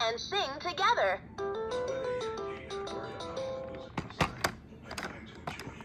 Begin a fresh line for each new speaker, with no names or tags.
and sing together.